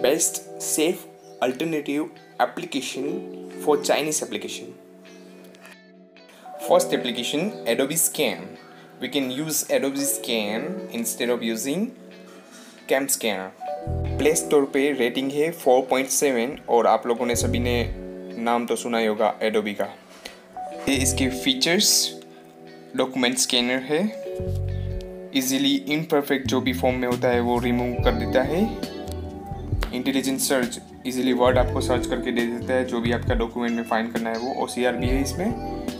best safe alternative application for Chinese application. First application Adobe Scan. We can use Adobe Scan instead of using Cam Scanner. Play store पे rating है 4.7 और आप लोगों ने सभी ने नाम तो सुना ही होगा एडोबी का ये इसके फीचर्स डॉक्यूमेंट स्कैनर है इजीली इनपरफेक्ट जो भी फॉर्म में होता है वो रिमूव कर देता है इंटेलिजेंट सर्च इजीली वर्ड आपको सर्च करके दे देता है, जो भी आपका डॉक्यूमेंट में फाइंड करना है, वो ओ सी आर भी है इसमें।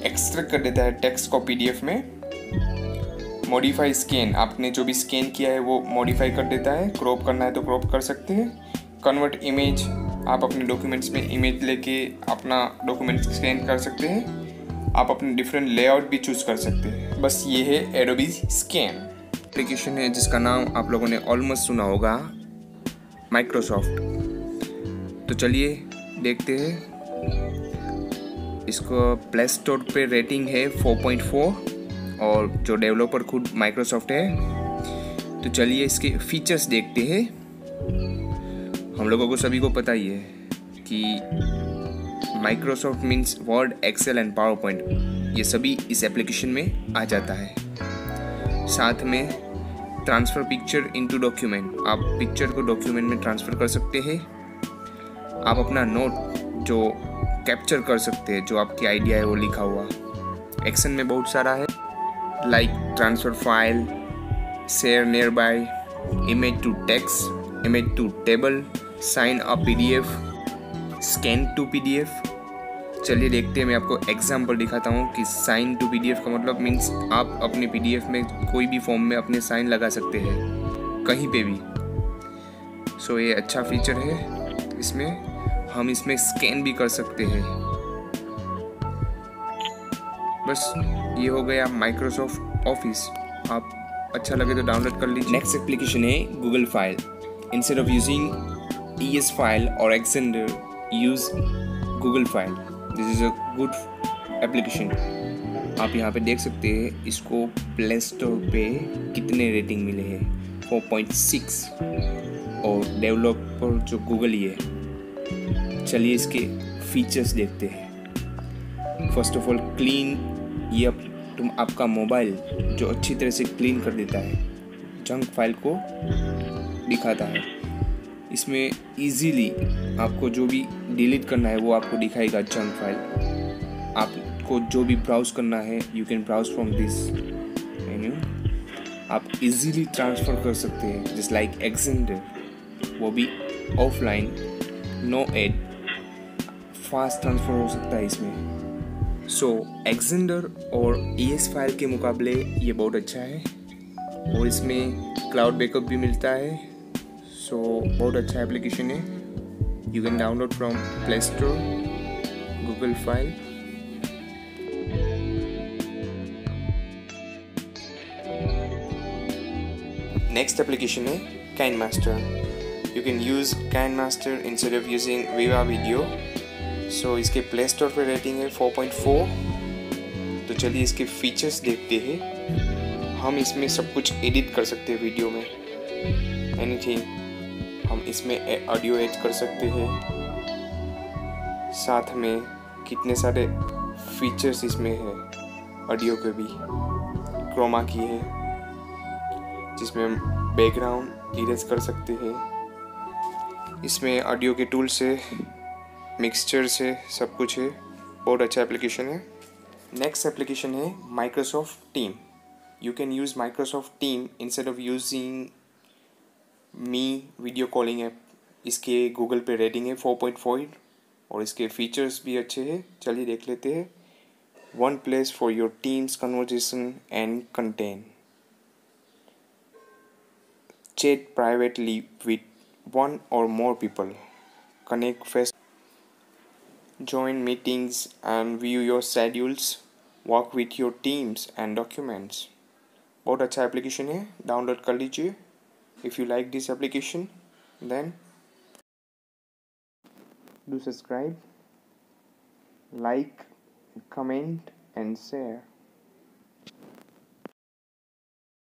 एक्सट्रैक्ट कर देता है टेक्स्ट को पीडीएफ में। मॉडिफाई स्कैन आपने जो भी स्कैन किया है, वो मॉडिफाई कर देता है। क्रॉप करना है तो क्रॉप कर सकते हैं। कन्वर्ट इमेज आप अपने डॉक्यूमेंट्स में इमेज लेके अपना डॉक्यूमेंट स्कैन कर सकते हैं। आप अपने डिफरेंट लेआउट भी चूज़ कर सकते हैं। बस ये है एडोबी स्कैन एप्लीकेशन है जिसका नाम आप लोगों ने ऑलमोस्ट सुना होगा। माइक्रोसॉफ्ट तो चलिए देखते हैं। इसको प्ले स्टोर पे रेटिंग है 4.4 और जो डेवलपर खुद माइक्रोसॉफ्ट है। तो चलिए इसके फीचर्स देखते हैं। हम लोगों को सभी को पता ही है कि Microsoft means Word Excel and PowerPoint ये सभी इस एप्लीकेशन में आ जाता है। साथ में ट्रांसफ़र पिक्चर इनटू डॉक्यूमेंट आप पिक्चर को डॉक्यूमेंट में ट्रांसफ़र कर सकते हैं। आप अपना नोट जो कैप्चर कर सकते हैं जो आपकी आइडिया है वो लिखा हुआ। एक्शन में बहुत सारा है। Like transfer file, share nearby, image to text, image to table, sign a PDF, scan to PDF. चलिए देखते हैं मैं आपको एग्ज़ाम्पल दिखाता हूँ कि साइन टू पीडीएफ का मतलब मीन्स आप अपने पीडीएफ में कोई भी फॉर्म में अपने साइन लगा सकते हैं कहीं पे भी। सो so, ये अच्छा फीचर है इसमें हम इसमें स्कैन भी कर सकते हैं। बस ये हो गया माइक्रोसॉफ्ट ऑफ़िस आप अच्छा लगे तो डाउनलोड कर लीजिए। नेक्स्ट एप्लीकेशन है Google file instead of using E file और Xender use Google file this is a good application आप यहाँ पे देख सकते हैं इसको प्ले स्टोर पे कितने रेटिंग मिले हैं? 4.6 और डेवलपर जो गूगल ही है। चलिए इसके फीचर्स देखते हैं। फ़र्स्ट ऑफ़ ऑल क्लीन ये तुम आपका मोबाइल जो अच्छी तरह से क्लीन कर देता है जंक फ़ाइल को दिखाता है। इसमें इजीली आपको जो भी डिलीट करना है, वो आपको दिखाएगा जंक फ़ाइल आपको जो भी ब्राउज करना है you can browse from this menu आप इजीली ट्रांसफ़र कर सकते हैं जिस लाइक एक्सेंडर वो भी offline no ad fast transfer हो सकता है इसमें. सो एक्जेंडर और ई एस फ़ाइल के मुकाबले ये बहुत अच्छा है. और इसमें क्लाउड बैकअप भी मिलता है. सो बहुत अच्छा एप्लीकेशन है you can download from play store Google file next application है KineMaster you can use KineMaster instead of using Viva Video so इसके प्ले स्टोर पर रेटिंग है 4.4 तो चलिए इसके फीचर्स देखते हैं। हम इसमें सब कुछ एडिट कर सकते हैं वीडियो में। एनीथिंग हम इसमें ऑडियो ऐड कर सकते हैं। साथ में कितने सारे फीचर्स इसमें है ऑडियो के भी। क्रोमा की है, जिसमें हम बैकग्राउंड इरेज कर सकते हैं। इसमें ऑडियो के टूल से मिक्सचर से सब कुछ है। बहुत अच्छा एप्लीकेशन है। नेक्स्ट एप्लीकेशन है Microsoft team you can use Microsoft team instead of using Mi video calling app इसके गूगल पे रेटिंग है फोर पॉइंट फोर और इसके फीचर्स भी अच्छे हैं। चलिए देख लेते हैं। One place for your teams conversation and content chat privately with one or more people connect face join meetings and view your schedules work with your teams and documents बहुत अच्छा एप्लीकेशन है। डाउनलोड कर लीजिए। if you like this application then do subscribe like comment and share.